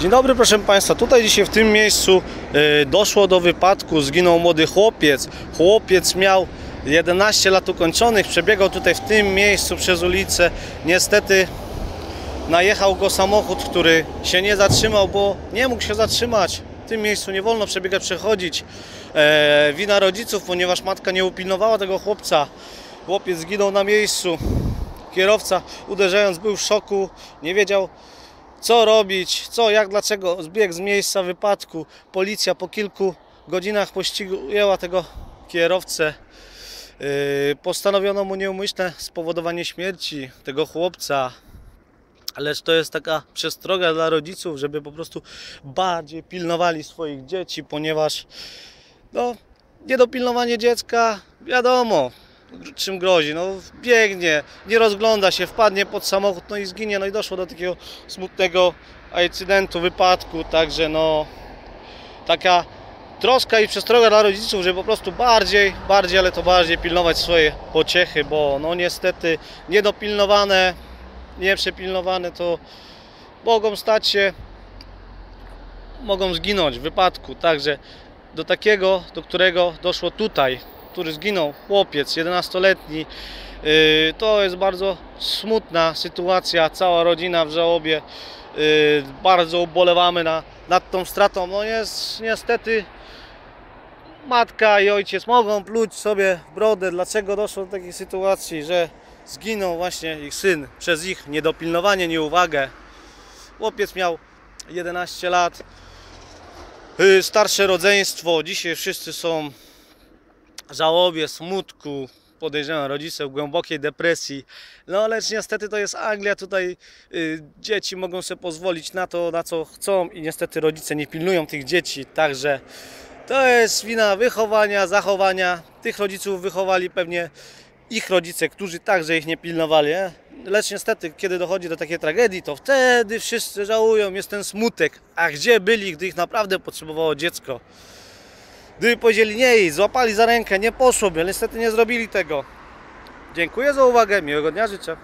Dzień dobry proszę Państwa, tutaj dzisiaj w tym miejscu y, doszło do wypadku, zginął młody chłopiec. Chłopiec miał 11 lat ukończonych, przebiegał tutaj w tym miejscu przez ulicę. Niestety najechał go samochód, który się nie zatrzymał, bo nie mógł się zatrzymać. W tym miejscu nie wolno przebiegać, przechodzić. E, wina rodziców, ponieważ matka nie upilnowała tego chłopca. Chłopiec zginął na miejscu. Kierowca uderzając był w szoku, nie wiedział co robić, co, jak, dlaczego. Zbiegł z miejsca wypadku. Policja po kilku godzinach pościgu ujęła tego kierowcę. Yy, Postanowiono mu nieumyślne spowodowanie śmierci tego chłopca. Lecz to jest taka przestroga dla rodziców, żeby po prostu bardziej pilnowali swoich dzieci, ponieważ no, niedopilnowanie dziecka, wiadomo, czym grozi. No, biegnie, nie rozgląda się, wpadnie pod samochód, no i zginie. No i doszło do takiego smutnego incydentu, wypadku, także no taka troska i przestroga dla rodziców, żeby po prostu bardziej, bardziej, ale to bardziej pilnować swoje pociechy, bo no niestety niedopilnowane, nieprzepilnowane to mogą stać się, mogą zginąć w wypadku, także do takiego, do którego doszło tutaj, który zginął, chłopiec 11-letni. Yy, To jest bardzo smutna sytuacja, cała rodzina w żałobie. Yy, Bardzo ubolewamy na, nad tą stratą. No jest niestety matka i ojciec mogą pluć sobie w brodę, dlaczego doszło do takiej sytuacji, że zginął właśnie ich syn przez ich niedopilnowanie, nieuwagę. Chłopiec miał 11 lat. Yy, Starsze rodzeństwo, dzisiaj wszyscy są żałobie, smutku, podejrzewam rodzice w głębokiej depresji. No lecz niestety to jest Anglia, tutaj y, dzieci mogą sobie pozwolić na to, na co chcą i niestety rodzice nie pilnują tych dzieci, także to jest wina wychowania, zachowania. Tych rodziców wychowali pewnie ich rodzice, którzy także ich nie pilnowali. Nie? Lecz niestety, kiedy dochodzi do takiej tragedii, to wtedy wszyscy żałują, jest ten smutek. A gdzie byli, gdy ich naprawdę potrzebowało dziecko? Gdyby powiedzieli nie złapali za rękę, nie poszłoby, ale niestety nie zrobili tego. Dziękuję za uwagę, miłego dnia życzę.